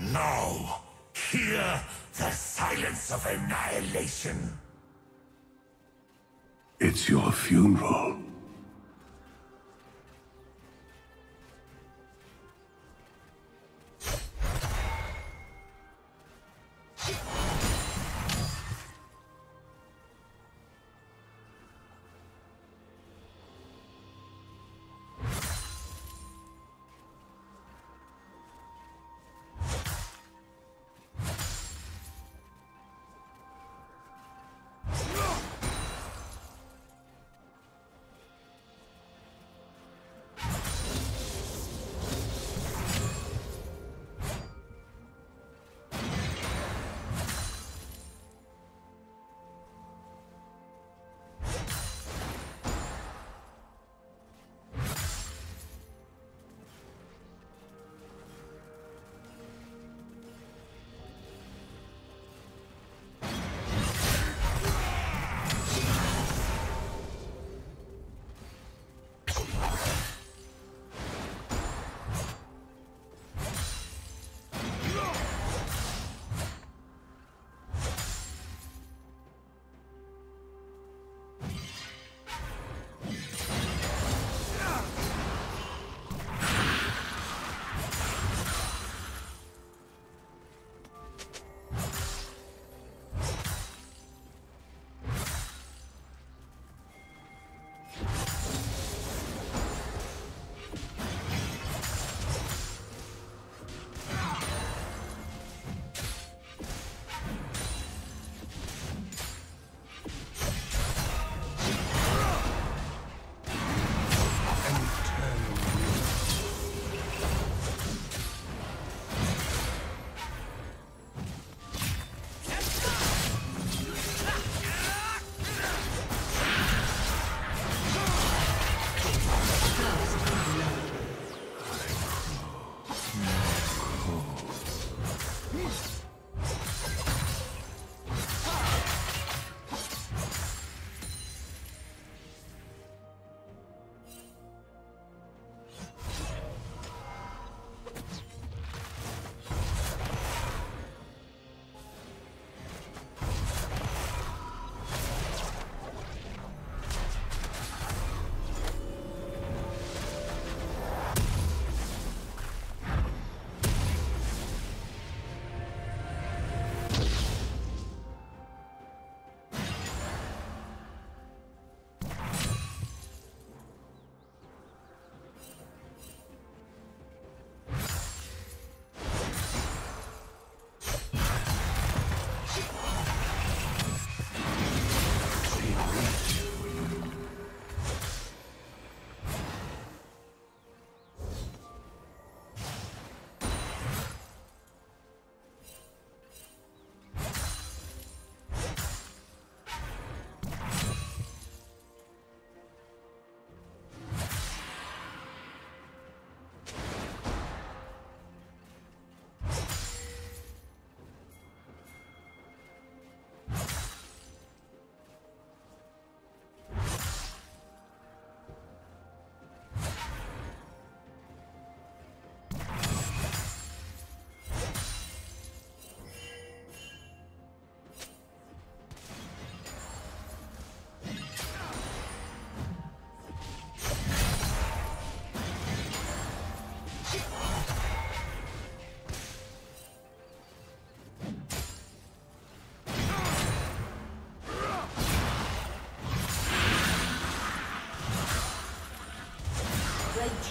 No! Hear the silence of annihilation! It's your funeral.